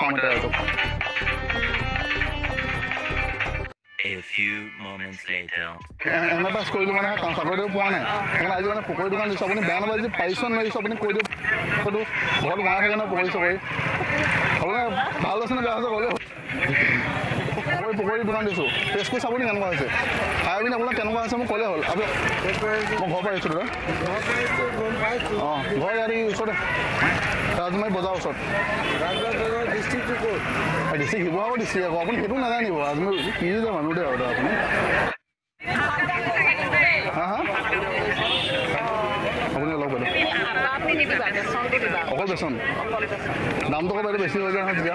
এইটো A few moments later. পাছ কৰিলোঁ মানে চাকৰিটো পোৱা নাই। সেইকাৰণে আজি মানে পকৰী দোকান দিছোঁ আপুনি বেয়া নাপায় যদি পাৰিছোঁ নোৱাৰিছোঁ আপুনি কৈ দিয়ক। সেইটো ঘৰত বনাই থাকে নহয় পকৰী চকৰী আপোনাৰ ভাল আছে নে বেয়া আছে ক'লেও পকৰী পকৰী দোকান দিছোঁ। টেষ্ট কৰি চাব নি কেনেকুৱা হৈছে। খাই পিনি আপোনাৰ কেনেকুৱা হৈছে মোক ক'লে হ'ল। মই পৰা আহিছোঁ দাদা। অঁ ঘৰ ইয়াত ওচৰতে। ৰাজমাৰী বজাৰ ওচৰত। ডিষ্ট্ৰিক্ট শিৱসাগৰ ডিষ্ট্ৰিক্ট আকৌ। আপুনি সেইটো নাজানিব ৰাজমাৰী কি যে মানুহ দে আৰু দাদা আপুনি। অকল বেচন? দামটো বাইদেউ বেছি হৈ যায় নহয় তেতিয়া।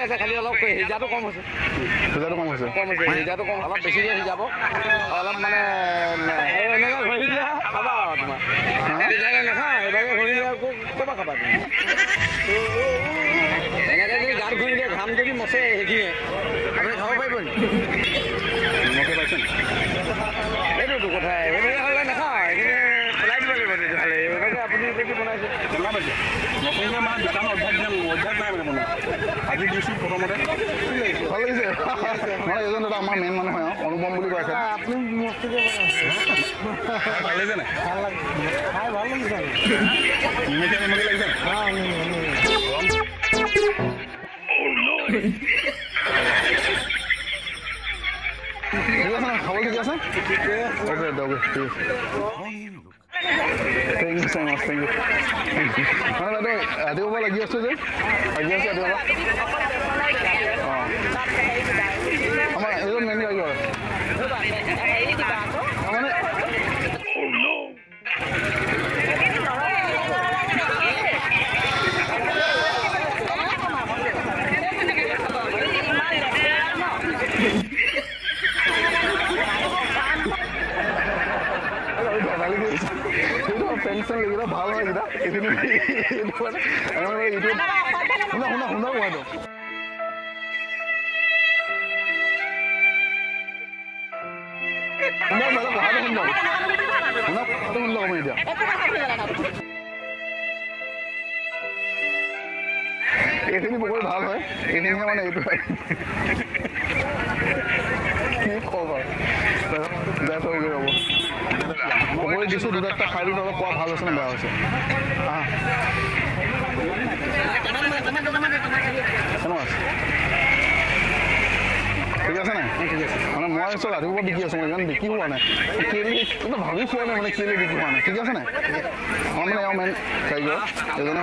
আছে খালি অলপ সিজাটো কম হৈছে পূজাটো কম হৈছে কম হৈছে সিজাটো কম অলপ বেছিকৈ সিজাব অলপ মানে এনেকৈ ঘঁহি দিয়া খাবা আৰু তোমাৰ সিজালে নাখাওঁ এইভাগে ঘঁহি দিয়া আকৌ ক'ৰপৰা খাবা তুমি এনেকৈ যদি গাত ঘঁহি দিয়ে ঘাম যদি মচে সেইখিনিয়ে আপুনি খাব পাৰিব নেকি নিমখে পাইছে নি সেইটোতো কথা হ'লে নাখাওঁ এইখিনি পেলাই দিব লাগিব তেতিয়াহ'লে এইভাগে আপুনি যদি বনাইছে কেনেকুৱা পাইছে নতুনকৈ মানে দোকানৰ অভ্যাস দিয়া অভ্যাস নাই মানে বনোৱা আজি দিছোঁ প্ৰথমতে। ভাল লাগিছে। মানে এজন দাদা আমাৰ মেইন মানুহ হয় আৰু অনুপম বুলি কয় এখেত। আপুনি মস্তিকে বনাইছে ভাল লাগিছে নাই? ভাল লাগে খাই ভাল লাগিছে নিমখীয়া নিমখীয়া লাগিছে নাই? ঠিক আছে না খাবলৈ ঠিক আছে? অ'কে অ'কে ঠিক আছে। Thank you so much. Thank you. How am I doing? I think এইখিনি পকৰি ভাল হয় এইখিনিহে মানে এইটো হয় কি চবকে হ'ব দিছোঁ দুটা খাই দিছোঁ অলপ কোৱা ভাল হৈছে নে বেয়া হৈছে কেনেকুৱা আছে? ঠিক আছে নাই মানে মই আছোঁ ৰাতিপুৱা বিকি আছোঁ মই ইমান বিক্ৰী হোৱা নাই। কেলি কিন্তু ভাবি পোৱা নাই মানে কেলি বিক্ৰী হোৱা নাই। ঠিক আছে নাই মই মানে এওঁ মেইন কাৰিকৰ এজনে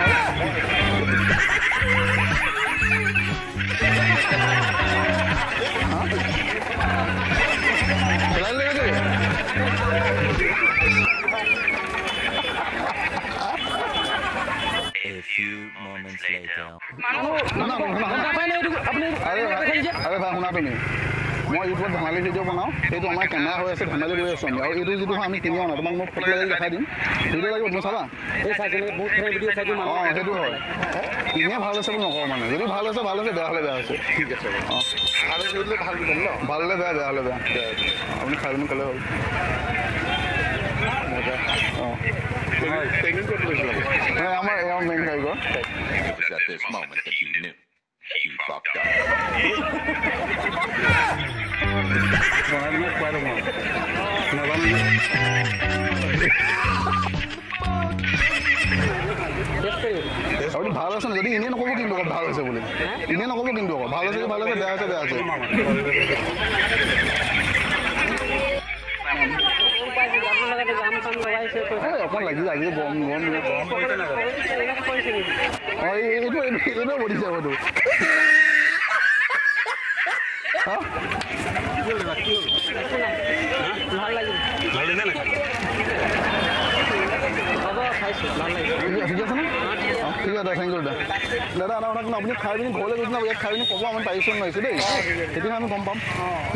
পেলাই শুনা, তুমি মই ইউটিউবত ধেমালি ভিডিঅ' বনাওঁ সেইটো আমাৰ কেমেৰা হৈ আছে ধেমালি কৰি আছোঁ আমি এইটো যিটো হয় আমি দেখাই দিম ভিডিঅ' লাগিব ভিডিঅ' সেইটো এনেই ভাল হৈছে বুলি নকওঁ মানে যদি ভাল হৈছে ভাল হৈছে বেয়া হ'লে বেয়া হৈছে ঠিক আছে অঁ ভাল হ'লে ভাল ন ভাল হ'লে বেয়া বেয়া হ'লে বেয়া। আপুনি খাই পিনি ক'লে হ'ল অঁ আমাৰ এওঁ মেইন কাৰিকৰ that you. বনাই পিনে খুৱাই নাজানো ভাল আছে যদি এনেই নক'ব কিন্তু ভাল হৈছে বুলি। এনেই নক'ব কিন্তু আকৌ ভাল হৈছে ভাল হৈছে বেয়া হৈছে বেয়া হৈছে। এই অকণ লাগি লাগি গৰম গৰম গৰম পৰিছে নাই অঁ এই- এইটো এইটো এইটোৱে বনিছে হয়তো। হা? ঠিক আছে নে? অঁ ঠিক আছে দাদা থেংক ইউ দাদা দাদা এটা কথা শুনক আপুনি খাই পিনি ঘৰলৈ গৈছে ইয়াত খাই পিনি ক'ব আমি পাৰিছোঁ নোৱাৰিছোঁ দেই। তেতিয়াহে আমি গম পাম।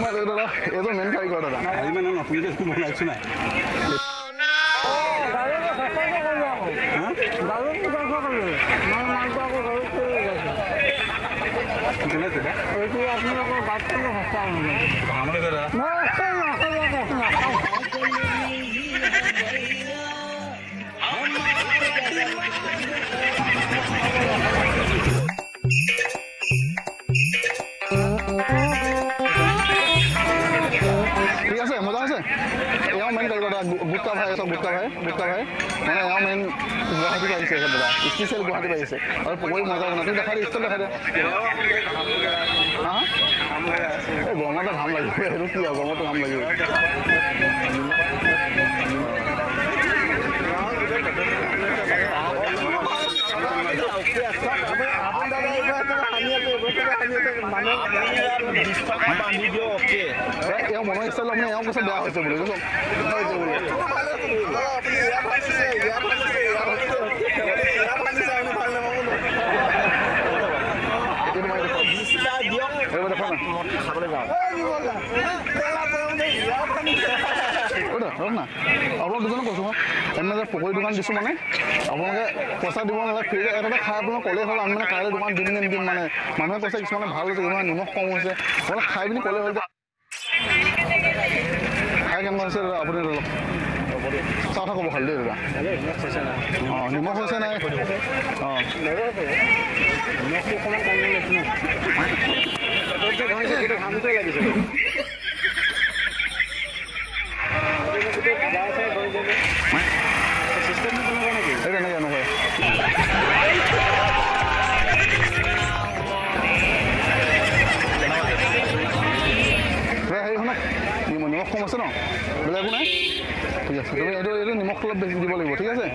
দাদা এইজন মেইন কাৰিকৰ দাদা। আজি মানে নতুনকৈ একো বনাইছোঁ নাই। ভাওনা দাদা। ঠিক কাৰিকৰ দাদা গু- গুটকা ভাই আছে গুটকা ভাই গুটকা ভাই মানে এওঁ মেইন গুৱাহাটী পাৰিছে এখেত দাদা স্পেচিয়েল গুৱাহাটী পাৰিছে আৰু পকৰি মজা বনাই তুমি দেখা দে ষ্টল দেখা দে হা? এই গৰমতে ঘাম লাগিব সেইটো কি আৰু গৰমতো ঘাম লাগিব এ- এওঁ মনৰ ষ্টাইল আপুনি এওঁ কৈছে বেয়া হৈছে বুলি কৈছে বেয়া হৈছে বুলি এইটো মই দেখুৱাম। এইটো দেখুৱাম না। ঐ দা, ৰখ না আপোনালোক দুজনে কৈছোঁ মই। এনে যে পকৰি দোকান দিছোঁ মানে আপোনালোকে পইচা দিব নালাগে ফ্ৰীতে এটা এটা খাই আপোনালোকে ক'লেই হ'ল আমি মানে কাইলৈ দোকান দিম নে নিদিম মানে মানুহে কৈছে কিছুমানে ভাল হৈছে কিছুমানে নিমখ কম হৈছে আপোনালোকে খাই পিনি ক'লেই হ'ল যে। খাই কেনেকুৱা হৈছে দাদা আপুনি অলপ চাহ কথা ক'ব খালি দেই দাদা। অঁ নিমখ হৈছে নাই? অঁ। এই নিমখ নিমখ নিমখ কম আছে ন? বেলেগ নাই? ঠিক আছে তুমি এইটো এইটো নিমখ অলপ বেছি দিব লাগিব ঠিক আছে?